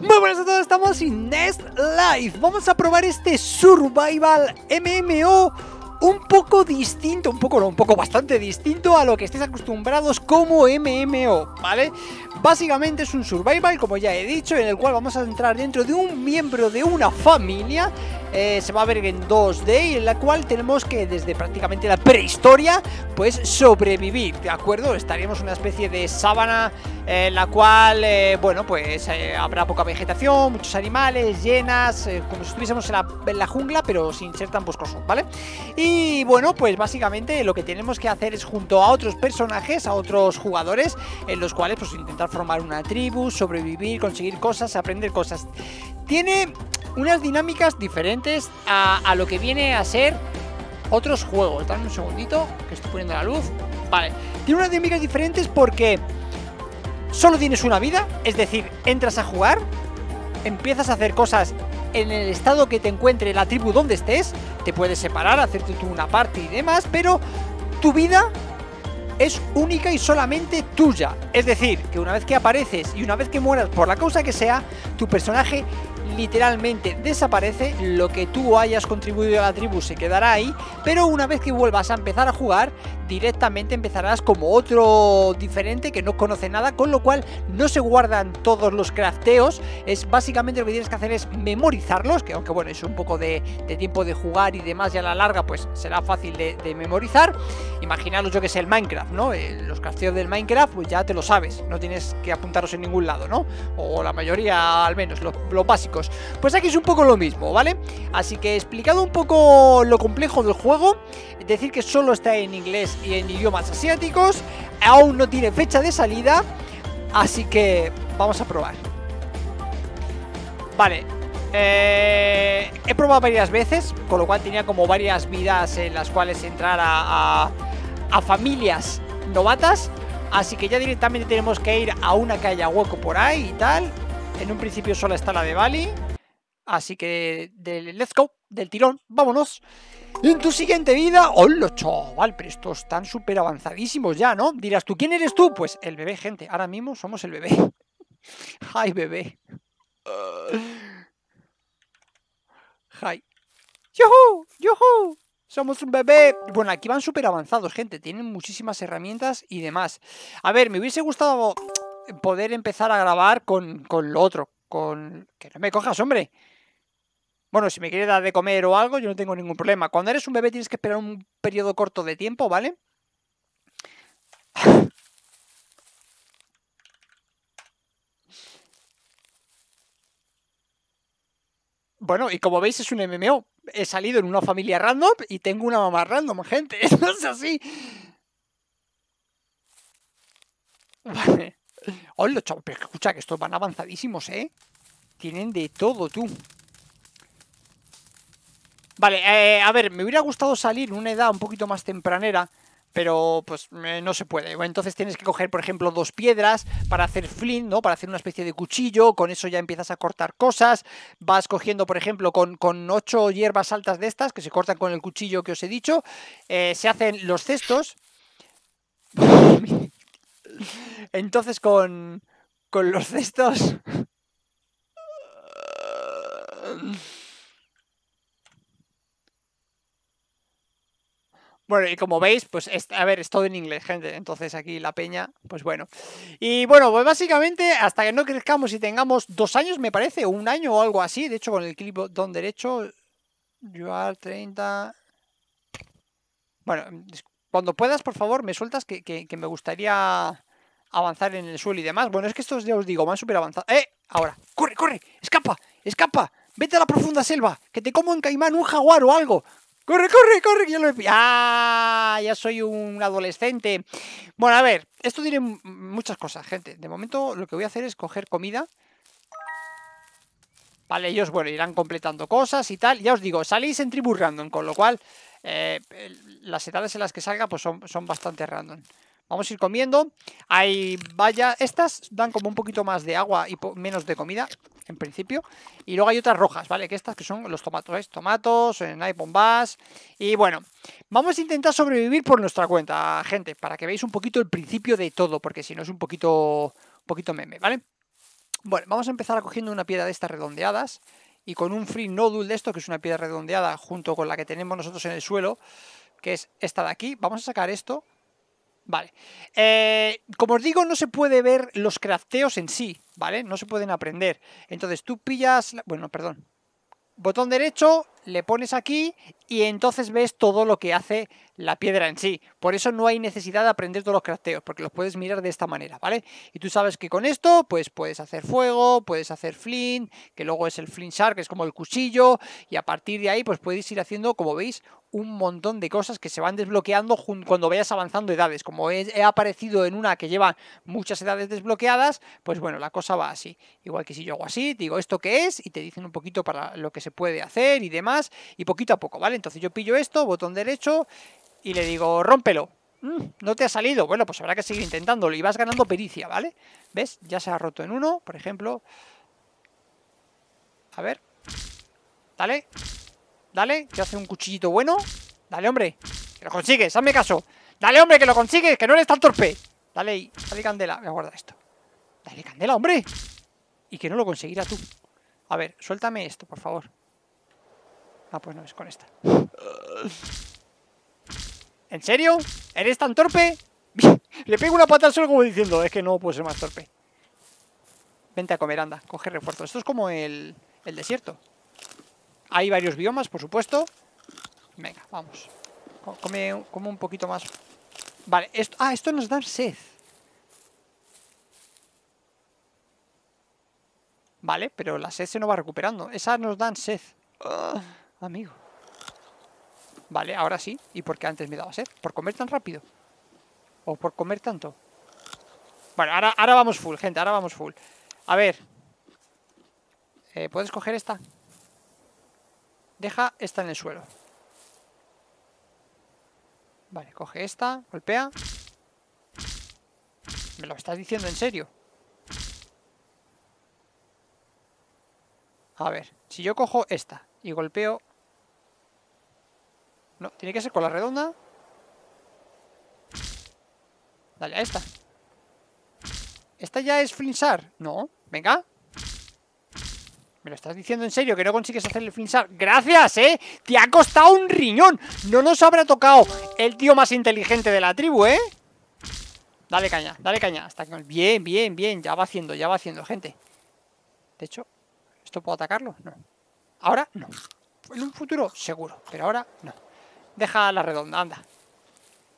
Muy buenas a todos, estamos en Nest Life. Vamos a probar este Survival MMO un poco distinto, un poco no, un poco bastante distinto a lo que estéis acostumbrados como MMO, ¿vale? Básicamente es un survival, como ya he dicho, en el cual vamos a entrar dentro de un miembro de una familia eh, se va a ver en 2D en la cual tenemos que desde prácticamente la prehistoria pues sobrevivir, ¿de acuerdo? Estaríamos en una especie de sábana en la cual, eh, bueno, pues eh, habrá poca vegetación, muchos animales, llenas, como si estuviésemos en la, en la, jungla pero sin ser tan boscoso, ¿vale? Y bueno, pues básicamente lo que tenemos que hacer es junto a otros personajes, a otros jugadores, en los cuales pues intentar formar una tribu, sobrevivir, conseguir cosas, aprender cosas. Tiene unas dinámicas diferentes a, lo que viene a ser otros juegos. Dame un segundito, que estoy poniendo la luz. Vale, tiene unas dinámicas diferentes porque solo tienes una vida, es decir, entras a jugar, empiezas a hacer cosas en el estado que te encuentre la tribu donde estés, te puedes separar, hacerte tú una parte y demás, pero tu vida es única y solamente tuya. Es decir, que una vez que apareces y una vez que mueras por la causa que sea, tu personaje literalmente desaparece, lo que tú hayas contribuido a la tribu se quedará ahí, pero una vez que vuelvas a empezar a jugar, directamente empezarás como otro diferente que no conoce nada, con lo cual no se guardan todos los crafteos, es básicamente lo que tienes que hacer es memorizarlos, que aunque bueno, es un poco de, tiempo de jugar y demás, y a la larga pues será fácil de, memorizar, imaginaros yo que es el Minecraft, ¿no? Eh, los crafteos del Minecraft pues ya te lo sabes, no tienes que apuntarlos en ningún lado, ¿no? O la mayoría al menos, los Pues aquí es un poco lo mismo, ¿vale? Así que explicado un poco lo complejo del juego, decir que solo está en inglés y en idiomas asiáticos, aún no tiene fecha de salida, así que vamos a probar. Vale, eh, he probado varias veces, con lo cual tenía como varias vidas en las cuales entrar a, a familias novatas. Así que ya directamente tenemos que ir a una que haya hueco por ahí y tal. En un principio solo está la de Bali. Así que, de, let's go, del tirón, vámonos. En tu siguiente vida, hola chaval, pero estos están súper avanzadísimos ya, ¿no? Dirás tú, ¿quién eres tú? Pues el bebé, gente, ahora mismo somos el bebé. Hi, bebé. Hi. ¡Yuhu! ¡Yuhu! Somos un bebé. Bueno, aquí van súper avanzados, gente. Tienen muchísimas herramientas y demás. A ver, me hubiese gustado poder empezar a grabar con, con lo otro. Con... Que no me cojas, hombre. Bueno, si me quiere dar de comer o algo, yo no tengo ningún problema. Cuando eres un bebé tienes que esperar un periodo corto de tiempo, ¿vale? Bueno, y como veis es un MMO. He salido en una familia random y tengo una mamá random, gente. Eso es así. Vale. Hola, chaval, pero escucha que estos van avanzadísimos, ¿eh? Tienen de todo, tú. Vale, eh, a ver, me hubiera gustado salir en una edad un poquito más tempranera, pero pues no se puede. Entonces tienes que coger, por ejemplo, dos piedras para hacer flint, ¿no? Para hacer una especie de cuchillo, con eso ya empiezas a cortar cosas. Vas cogiendo, por ejemplo, con, con ocho hierbas altas de estas, que se cortan con el cuchillo que os he dicho. Eh, se hacen los cestos. Entonces con, con los cestos... Bueno, y como veis, pues, a ver, es todo en inglés, gente. Entonces aquí la peña, pues bueno. Y bueno, pues básicamente, hasta que no crezcamos y tengamos dos años, me parece, un año o algo así. De hecho, con el clip don derecho, yo al 30... Bueno, cuando puedas, por favor, me sueltas que, que, me gustaría avanzar en el suelo y demás. Bueno, es que estos ya os digo, van súper avanzados. ¡Eh! Ahora, corre, corre, escapa, escapa. Vete a la profunda selva, que te como en caimán un jaguar o algo. ¡Corre, corre, corre! Ya lo he... ¡Ah! Ya soy un adolescente. Bueno, a ver, esto tiene muchas cosas, gente. De momento lo que voy a hacer es coger comida. Vale, ellos, bueno, irán completando cosas y tal. Ya os digo, salís en tribu random, con lo cual eh, las edades en las que salga pues son, son bastante random. Vamos a ir comiendo. Hay vaya, estas dan como un poquito más de agua y menos de comida, en principio. Y luego hay otras rojas, ¿vale? Que estas que son los tomatos, ¿veis? Tomatos, hay bombas. Y bueno, vamos a intentar sobrevivir por nuestra cuenta, gente, para que veáis un poquito el principio de todo, porque si no es un poquito, un poquito meme, ¿vale? Bueno, vamos a empezar cogiendo una piedra de estas redondeadas y con un free nodule de esto, que es una piedra redondeada junto con la que tenemos nosotros en el suelo, que es esta de aquí. Vamos a sacar esto. Vale. Eh, como os digo, no se puede ver los crafteos en sí, ¿vale? No se pueden aprender. Entonces tú pillas... Bueno, perdón. Botón derecho, le pones aquí y entonces ves todo lo que hace la piedra en sí. Por eso no hay necesidad de aprender todos los crafteos, porque los puedes mirar de esta manera, ¿vale? Y tú sabes que con esto, pues puedes hacer fuego, puedes hacer flint, que luego es el flint shark, que es como el cuchillo, y a partir de ahí, pues puedes ir haciendo, como veis, un montón de cosas que se van desbloqueando cuando vayas avanzando edades. Como he, aparecido en una que lleva muchas edades desbloqueadas, pues bueno, la cosa va así. Igual que si yo hago así, digo esto qué es, y te dicen un poquito para lo que se puede hacer y demás, y poquito a poco, ¿vale? Entonces yo pillo esto, botón derecho, y le digo, rómpelo. Mm, no te ha salido. Bueno, pues habrá que seguir intentándolo. Y vas ganando pericia, ¿vale? ¿Ves? Ya se ha roto en uno, por ejemplo. A ver. Dale. Dale, que hace un cuchillito bueno. Dale, hombre. Que lo consigues, hazme caso. Dale, hombre, que lo consigues, que no eres tan torpe. Dale ahí, dale candela. Voy a guardar esto. Dale candela, hombre. Y que no lo conseguirá tú. A ver, suéltame esto, por favor. Ah, pues no, es con esta. ¿En serio? ¿Eres tan torpe? Le pego una pata al suelo como diciendo, es que no puedo ser más torpe. Vente a comer, anda, coge refuerzo. Esto es como el, el desierto. Hay varios biomas, por supuesto. Venga, vamos. Come, come un poquito más. Vale, esto, ah, esto nos da sed. Vale, pero la sed se nos va recuperando. Esas nos dan sed. Ah, amigo. Vale, ahora sí. ¿Y por qué antes me daba sed? ¿Por comer tan rápido? ¿O por comer tanto? Bueno, ahora, ahora vamos full, gente, ahora vamos full. A ver. Eh, ¿Puedes coger esta? Deja esta en el suelo. Vale, coge esta, golpea. ¿Me lo estás diciendo en serio? A ver, si yo cojo esta y golpeo no, tiene que ser con la redonda. Dale a esta. ¿Esta ya es flinchar? No, venga. ¿Me lo estás diciendo en serio que no consigues hacer el flinchar? ¡Gracias, eh! ¡Te ha costado un riñón! No nos habrá tocado el tío más inteligente de la tribu, ¿eh? Dale caña, dale caña. Hasta que... Bien, bien, bien. Ya va haciendo, ya va haciendo, gente. De hecho, ¿esto puedo atacarlo? No. Ahora, no. En un futuro, seguro. Pero ahora, no. Deja la redonda, anda.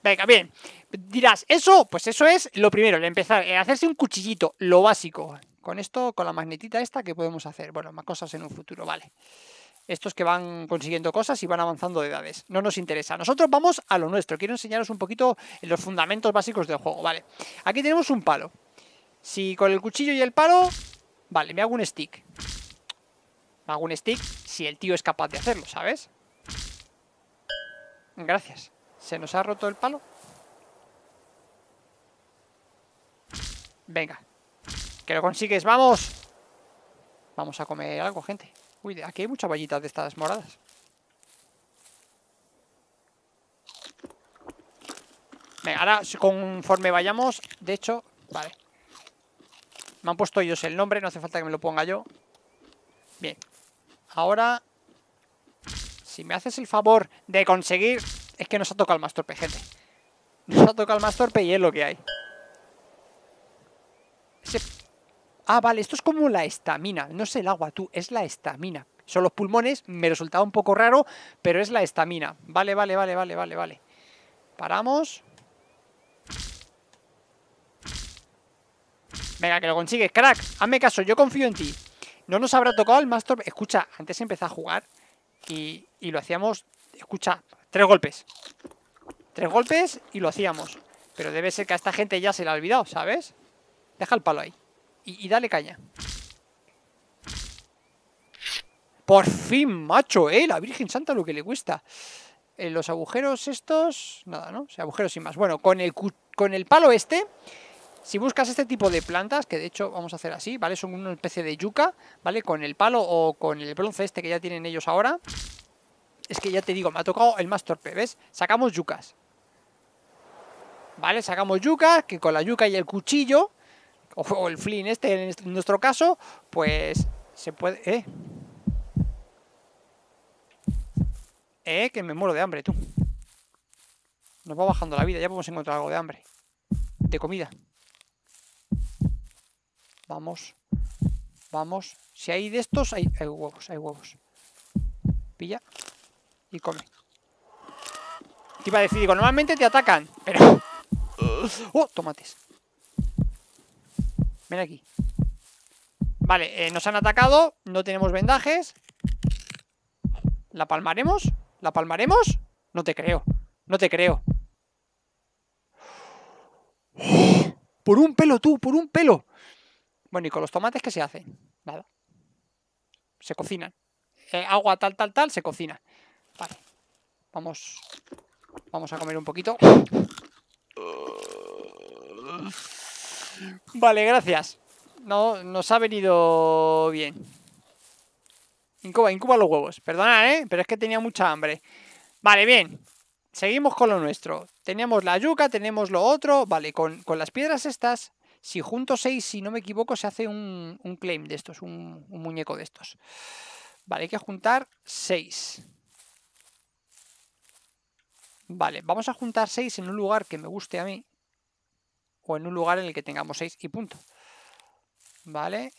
Venga, bien. Dirás, ¿eso? Pues eso es lo primero, el empezar, el hacerse un cuchillito, lo básico. Con esto, con la magnetita esta, ¿qué podemos hacer? Bueno, más cosas en un futuro, vale. Estos que van consiguiendo cosas y van avanzando de edades. No nos interesa. Nosotros vamos a lo nuestro. Quiero enseñaros un poquito los fundamentos básicos del juego, vale. Aquí tenemos un palo. Si con el cuchillo y el palo... Vale, me hago un stick. Me hago un stick si el tío es capaz de hacerlo, ¿sabes? Gracias. ¿Se nos ha roto el palo? Venga. Que lo consigues, ¡vamos! Vamos a comer algo, gente. Uy, aquí hay muchas vallitas de estas moradas. Venga, ahora conforme vayamos, de hecho, vale. Me han puesto ellos el nombre, no hace falta que me lo ponga yo. Bien. Ahora si me haces el favor de conseguir... Es que nos ha tocado el más torpe, gente. Nos ha tocado el más torpe y es lo que hay. Ah, vale, esto es como la estamina. No es el agua, tú, es la estamina. Son los pulmones, me resultaba un poco raro, pero es la estamina. Vale, vale, vale, vale, vale, vale. Paramos. Venga, que lo consigues, crack. Hazme caso, yo confío en ti. No nos habrá tocado el más torpe. Escucha, antes empezó a jugar y, lo hacíamos, escucha, tres golpes. Tres golpes y lo hacíamos. Pero debe ser que a esta gente ya se le ha olvidado, ¿sabes? Deja el palo ahí. Y, dale caña. Por fin, macho, ¿eh? La Virgen Santa lo que le cuesta. En los agujeros estos... Nada, ¿no? O sea, agujeros sin más. Bueno, con el, con el palo este... Si buscas este tipo de plantas, que de hecho vamos a hacer así, ¿vale? Son una especie de yuca, ¿vale? Con el palo o con el bronce este que ya tienen ellos ahora. Es que ya te digo, me ha tocado el más torpe, ¿ves? Sacamos yucas. ¿Vale? Sacamos yucas, que con la yuca y el cuchillo, o el Flynn este, en nuestro caso, pues se puede... ¿Eh? Eh, que me muero de hambre, tú. Nos va bajando la vida, ya podemos encontrar algo de hambre. De comida. Vamos. Vamos. Si hay de estos, hay huevos, hay huevos. Pilla. Y come. Te iba a decir, digo, normalmente te atacan, pero... ¡Oh, tomates! Ven aquí. Vale, eh, nos han atacado, no tenemos vendajes. ¿La palmaremos? ¿La palmaremos? No te creo, no te creo. Por un pelo tú, por un pelo. Bueno, ¿y con los tomates qué se hace? Nada. Se cocinan. Eh, agua tal, tal, tal, se cocina. Vale. Vamos. Vamos a comer un poquito. Vale, gracias. No, nos ha venido bien. Incuba, incuba los huevos. Perdona, ¿eh? Pero es que tenía mucha hambre. Vale, bien. Seguimos con lo nuestro. Teníamos la yuca, tenemos lo otro. Vale, con, las piedras estas, si junto seis, si no me equivoco, se hace un, claim de estos, un, un, muñeco de estos. Vale, hay que juntar seis. Vale, vamos a juntar seis en un lugar que me guste a mí. O en un lugar en el que tengamos seis y punto. Vale.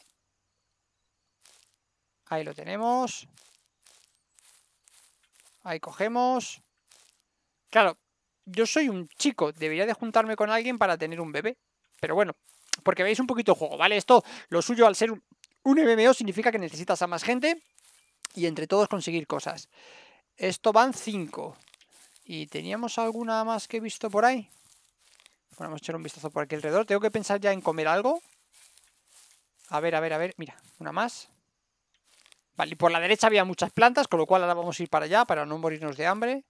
Ahí lo tenemos. Ahí cogemos. Claro, yo soy un chico, debería de juntarme con alguien para tener un bebé. Pero bueno, porque veis un poquito el juego, ¿vale? Esto, lo suyo al ser un, MMO significa que necesitas a más gente y entre todos conseguir cosas. Esto van 5. ¿Y teníamos alguna más que he visto por ahí? Bueno, vamos a echar un vistazo por aquí alrededor. Tengo que pensar ya en comer algo. A ver, a ver, a ver. Mira, una más. Vale, y por la derecha había muchas plantas, con lo cual ahora vamos a ir para allá para no morirnos de hambre.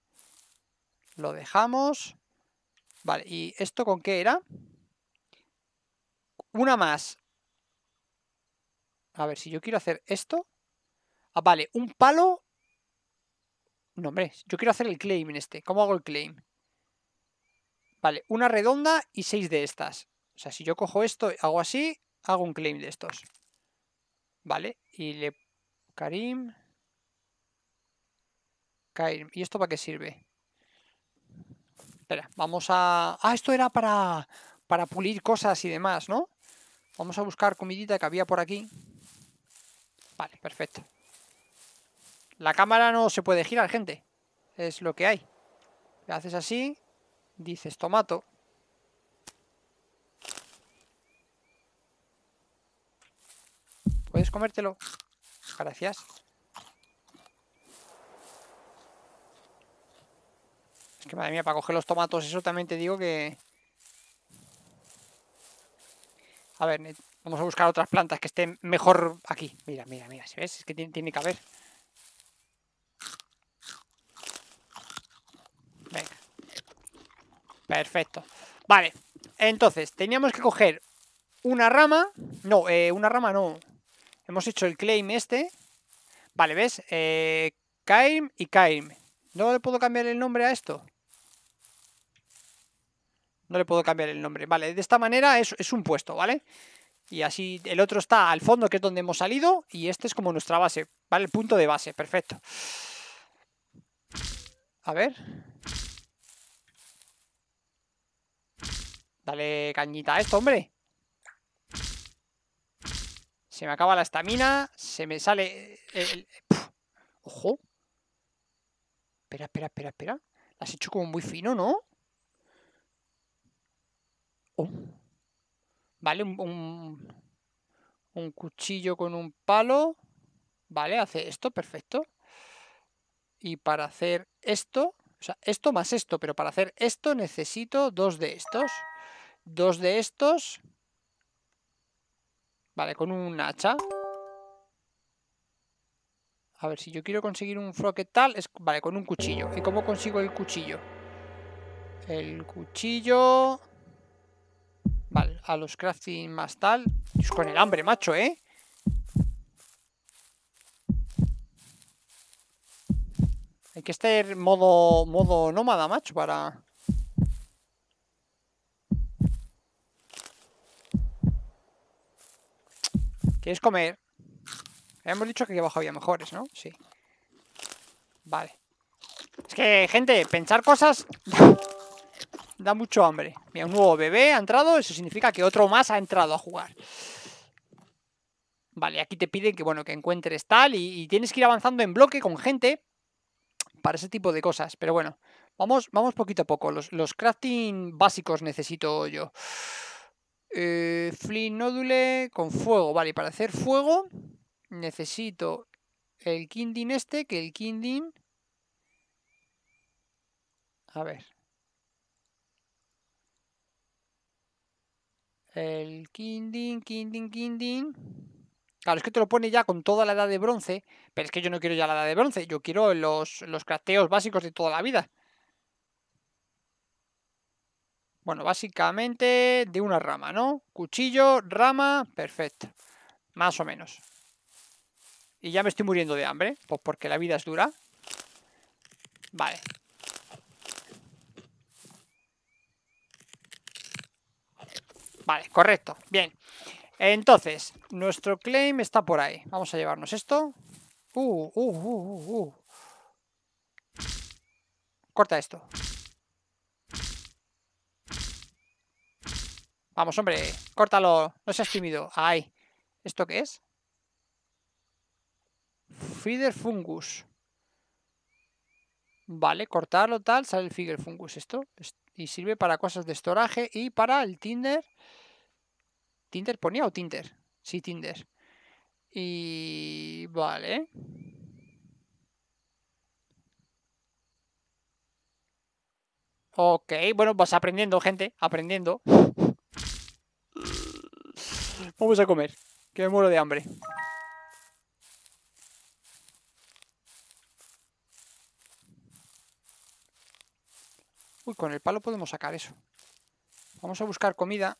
Lo dejamos. Vale, ¿y esto con qué era? Una más. A ver, si yo quiero hacer esto... Ah, vale, un palo... No, hombre, yo quiero hacer el claim en este. ¿Cómo hago el claim? Vale, una redonda y seis de estas. O sea, si yo cojo esto, hago así, hago un claim de estos. Vale, y le... Karim... Karim. ¿Y esto para qué sirve? Espera, vamos a... Ah, esto era para, para pulir cosas y demás, ¿no? Vamos a buscar comidita que había por aquí. Vale, perfecto. La cámara no se puede girar, gente. Es lo que hay. Haces así, dices tomato. ¿Puedes comértelo? Gracias. Es que madre mía, para coger los tomatos, eso también te digo que... A ver, vamos a buscar otras plantas que estén mejor aquí. Mira, mira, mira, ves? Es que tiene que haber. Venga. Perfecto. Vale, entonces, teníamos que coger una rama. No, eh, una rama no. Hemos hecho el claim este. Vale, ¿ves? Eh, Kaim y Kaim. ¿No le puedo cambiar el nombre a esto? No le puedo cambiar el nombre. Vale, de esta manera es, es un puesto, ¿vale? Y así el otro está al fondo, que es donde hemos salido, y este es como nuestra base, ¿vale? El punto de base, perfecto. A ver. Dale cañita a esto, hombre. Se me acaba la estamina, se me sale... El, ¡Ojo! Espera, espera, espera, espera. La has hecho como muy fino, ¿no? Oh. Vale, un, un, cuchillo con un palo. Vale, hace esto, perfecto. Y para hacer esto, o sea, esto más esto, pero para hacer esto necesito dos de estos. Dos de estos. Vale, con un hacha. A ver, si yo quiero conseguir un frocket tal, es, vale, con un cuchillo. ¿Y cómo consigo el cuchillo? El cuchillo... Vale, a los crafting más tal. Es con el hambre, macho, ¿eh? Hay que estar modo, modo nómada, macho, para... ¿Quieres comer? Hemos dicho que aquí abajo había mejores, ¿no? Sí. Vale. Es que, gente, pensar cosas da mucho hambre. Mira, un nuevo bebé ha entrado, eso significa que otro más ha entrado a jugar. Vale, aquí te piden que, bueno, que encuentres tal y, tienes que ir avanzando en bloque con gente para ese tipo de cosas. Pero bueno, vamos, vamos poquito a poco. Los, crafting básicos necesito yo. Eh, flint con fuego. Vale, para hacer fuego necesito el kinding este, que el kinding... A ver. El kinding, kinding, kinding... Claro, es que te lo pone ya con toda la edad de bronce, pero es que yo no quiero ya la edad de bronce, yo quiero los, los crafteos básicos de toda la vida. Bueno, básicamente de una rama, ¿no? Cuchillo, rama, perfecto. Más o menos. Y ya me estoy muriendo de hambre, pues porque la vida es dura. Vale. Vale, correcto. Bien. Entonces, nuestro claim está por ahí. Vamos a llevarnos esto. Uh, uh, uh, uh, uh. Corta esto. Vamos, hombre. Córtalo. No seas tímido. Ahí. ¿Esto qué es? Feeder fungus. Vale, cortarlo tal. Sale el feeder fungus esto. Y sirve para cosas de estoraje y para el Tinder. ¿Tinder ponía o Tinder? Sí, Tinder. Y... Vale. Ok, bueno, vas aprendiendo, gente. Aprendiendo. Vamos a comer. Que me muero de hambre. Uy, con el palo podemos sacar eso. Vamos a buscar comida.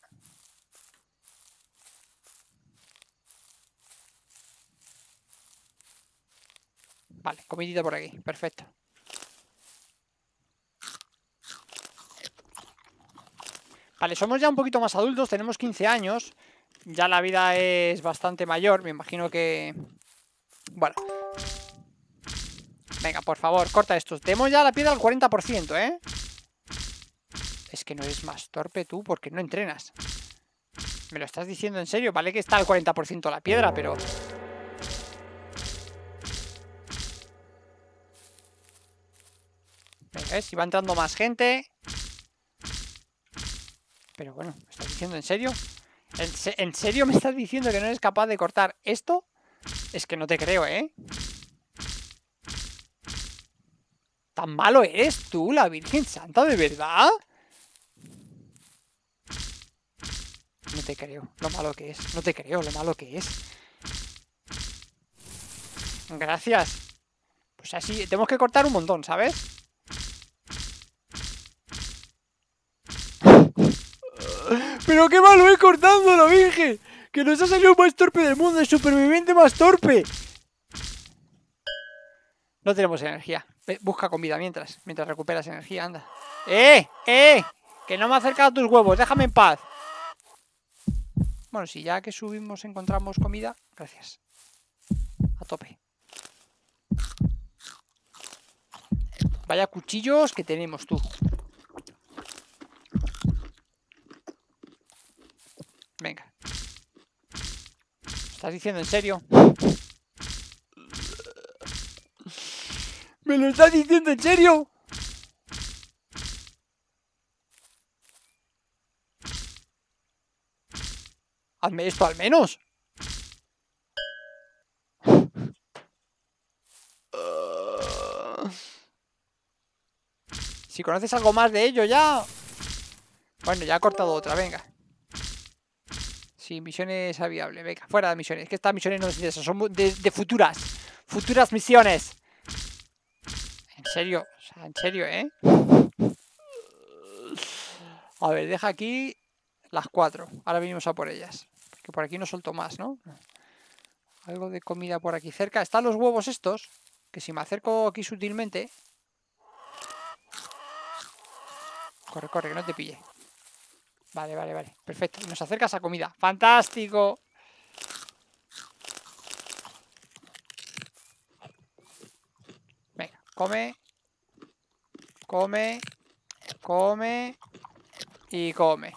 Vale, comidita por aquí, perfecto. Vale, somos ya un poquito más adultos, tenemos 15 años. Ya la vida es bastante mayor, me imagino que... Bueno. Venga, por favor, corta estos. Tenemos ya la piedra al 40%, ¿eh? Es que no eres más torpe tú porque no entrenas. ¿Me lo estás diciendo en serio? Vale que está al 40% la piedra, pero... Si va entrando más gente. Pero bueno, ¿me estás diciendo en serio? ¿En, serio me estás diciendo que no eres capaz de cortar esto? Es que no te creo, ¿eh? ¿Tan malo eres tú, la Virgen Santa, de verdad? No te creo lo malo que es. No te creo lo malo que es. Gracias. Pues así, tenemos que cortar un montón, ¿sabes? ¡Pero qué malo es cortándolo, virgen! ¡Que nos ha salido más torpe del mundo! ¡El superviviente más torpe! No tenemos energía. Busca comida mientras. Mientras recuperas energía, anda. ¡Eh! ¡Eh! Que no me ha acercado tus huevos. Déjame en paz. Bueno, si ya que subimos encontramos comida, gracias. A tope. Vaya cuchillos que tenemos tú. Venga. ¿Estás diciendo en serio? ¿Me lo estás diciendo en serio? Hazme esto al menos. Si conoces algo más de ello ya... Bueno, ya ha cortado otra, venga. Sí, misiones a viable. Venga, fuera de misiones. Que estas misiones no interesan. Son de, de, futuras. Futuras misiones. En serio. O sea, en serio, ¿eh? A ver, deja aquí las cuatro. Ahora venimos a por ellas. Porque por aquí no suelto más, ¿no? Algo de comida por aquí cerca. Están los huevos estos. Que si me acerco aquí sutilmente... Corre, corre, que no te pille. Vale, vale, vale. Perfecto. Nos acerca esa comida. ¡Fantástico! Venga, come. Come. Come. Y come.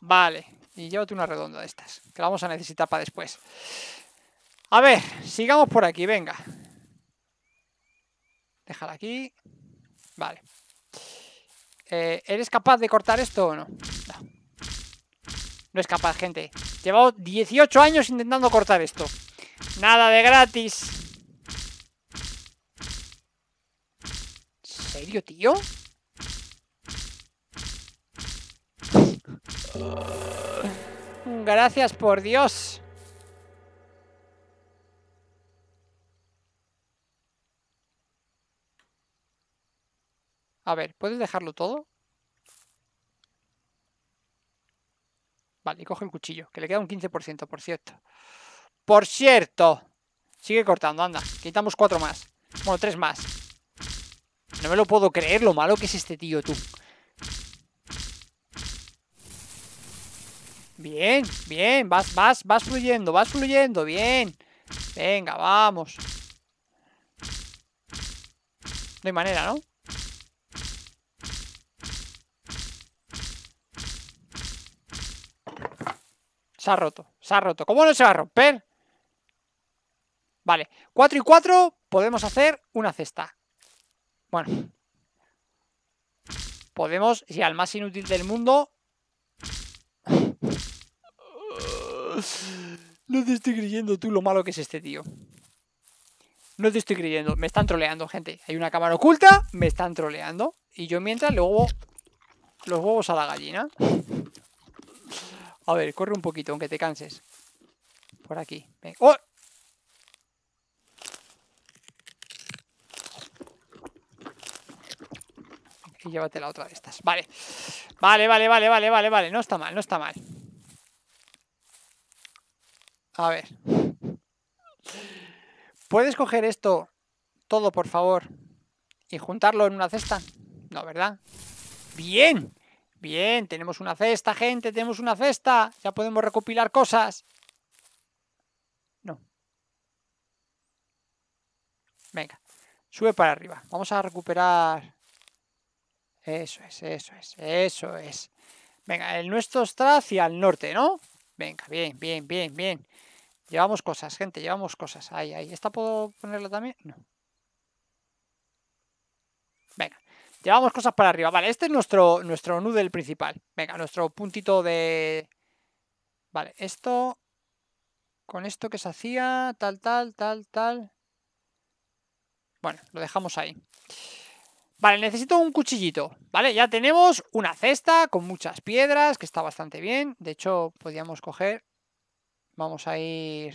Vale. Y llévate una redonda de estas. Que la vamos a necesitar para después. A ver, sigamos por aquí, venga. Déjala aquí. Vale. Eh, ¿Eres capaz de cortar esto o no? No. Es capaz, gente. Llevo 18 años intentando cortar esto. Nada de gratis. ¿En serio, tío? Gracias por Dios. A ver, ¿puedes dejarlo todo? Vale, y coge el cuchillo, que le queda un 15%, por cierto. ¡Por cierto! Sigue cortando, anda. Quitamos cuatro más. Bueno, tres más. No me lo puedo creer lo malo que es este tío, tú. Bien, bien, vas, vas, vas fluyendo, vas fluyendo, bien. Venga, vamos. No hay manera, ¿no? Se ha roto, se ha roto. ¿Cómo no se va a romper? Vale, 4 y 4 podemos hacer una cesta. Bueno. Podemos, si al más inútil del mundo, no te estoy creyendo tú lo malo que es este tío. No te estoy creyendo. Me están troleando, gente. Hay una cámara oculta, me están troleando. Y yo mientras le huevo los huevos a la gallina. A ver, corre un poquito, aunque te canses. Por aquí. ¡Oh! Y llévate la otra de estas. Vale. Vale, vale, vale, vale, vale, vale. No está mal, no está mal. A ver. ¿Puedes coger esto todo, por favor? Y juntarlo en una cesta. No, ¿verdad? ¡Bien! Bien, tenemos una cesta, gente, tenemos una cesta. Ya podemos recopilar cosas. No. Venga, sube para arriba. Vamos a recuperar... Eso es, eso es, eso es. Venga, el nuestro está hacia el norte, ¿no? Venga, bien, bien, bien, bien. Llevamos cosas, gente, llevamos cosas. Ahí, ahí. ¿Esta puedo ponerla también? No. Venga, llevamos cosas para arriba. Vale, este es nuestro, nuestro noodle principal. Venga, nuestro puntito de... Vale, esto... Con esto que se hacía, tal, tal, tal, tal. Bueno, lo dejamos ahí. Vale, necesito un cuchillito, ¿vale? Ya tenemos una cesta con muchas piedras, que está bastante bien. De hecho, podríamos coger Vamos a ir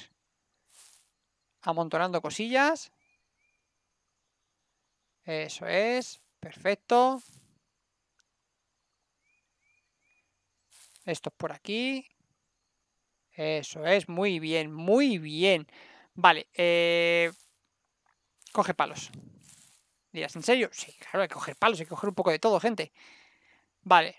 amontonando cosillas. Eso es. Perfecto. Esto por aquí. Eso es. Muy bien, muy bien. Vale. Eh... Coge palos. ¿Dirás en serio? Sí, claro, hay que coger palos, hay que coger un poco de todo, gente. Vale.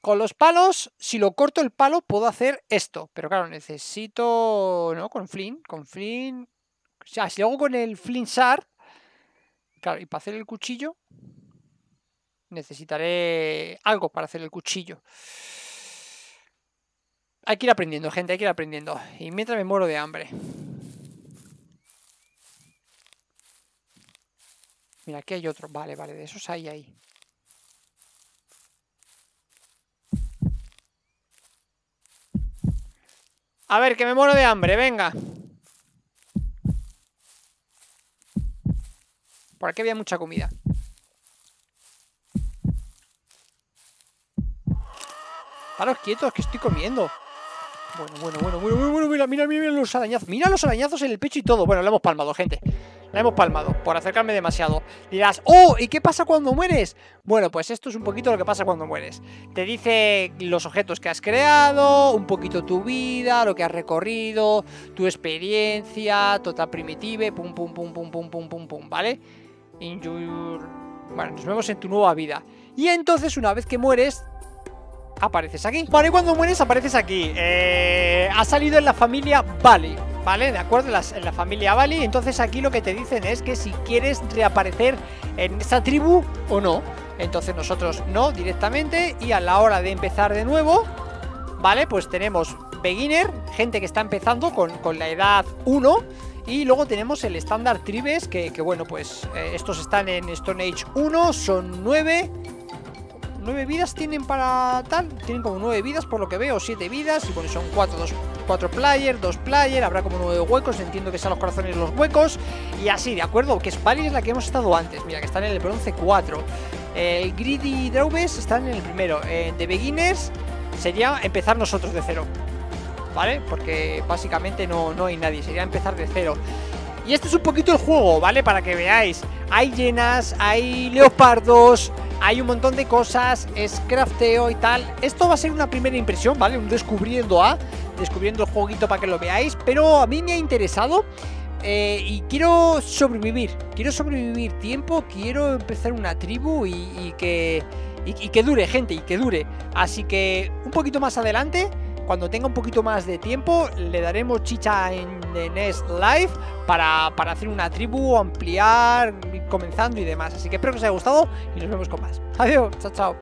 Con los palos, si lo corto el palo, puedo hacer esto. Pero claro, necesito... ¿No? Con flint. Con flint... O sea, si lo hago con el flint shard... Claro, y para hacer el cuchillo... Necesitaré algo para hacer el cuchillo. Hay que ir aprendiendo, gente, hay que ir aprendiendo. Y mientras me muero de hambre. Mira, aquí hay otro. Vale, vale, de esos hay ahí. A ver, que me muero de hambre, venga. Por aquí había mucha comida. Estaros quietos, que estoy comiendo. Bueno, bueno, bueno, bueno, bueno, mira, mira, mira, los arañazos. Mira los arañazos en el pecho y todo. Bueno, lo hemos palmado, gente. La hemos palmado por acercarme demasiado. Dirás, ¡oh! ¿Y qué pasa cuando mueres? Bueno, pues esto es un poquito lo que pasa cuando mueres. Te dice los objetos que has creado, un poquito tu vida, lo que has recorrido, tu experiencia, total primitive, pum, pum, pum, pum, pum, pum, pum, pum, ¿vale? In Bueno, nos vemos en tu nueva vida. Y entonces, una vez que mueres, apareces aquí. Vale, y cuando mueres apareces aquí. Eh, ha salido en la familia Vale. ¿vale? De acuerdo, en, la familia Bali. Entonces aquí lo que te dicen es que si quieres reaparecer en esa tribu o no. Entonces nosotros no directamente y a la hora de empezar de nuevo, ¿vale? Pues tenemos beginner, gente que está empezando con, con la edad 1. Y luego tenemos el estándar tribes, que, bueno, pues eh, estos están en Stone Age 1, son 9. ¿Nueve vidas tienen para tal? Tienen como nueve vidas por lo que veo, siete vidas. Y bueno, son cuatro, dos, cuatro player, dos player. Habrá como nueve huecos. Entiendo que sean los corazones los huecos. Y así, ¿de acuerdo? Que Valley es la que hemos estado antes. Mira, que están en el bronce 4. El Greedy Drawbes están en el primero. Eh, de Beginners sería empezar nosotros de cero. ¿Vale? Porque básicamente no, no hay nadie. Sería empezar de cero. Y este es un poquito el juego, ¿vale? Para que veáis. Hay llenas, hay leopardos, hay un montón de cosas, es crafteo y tal. Esto va a ser una primera impresión, ¿vale? Un descubriendo a, descubriendo el jueguito para que lo veáis. Pero a mí me ha interesado eh, y quiero sobrevivir. Quiero sobrevivir tiempo, quiero empezar una tribu y, y que, y, y que dure, gente, y que dure. Así que un poquito más adelante cuando tenga un poquito más de tiempo, le daremos chicha en, en Nest Live para, para hacer una tribu, ampliar, comenzando y demás. Así que espero que os haya gustado y nos vemos con más. Adiós, chao, chao.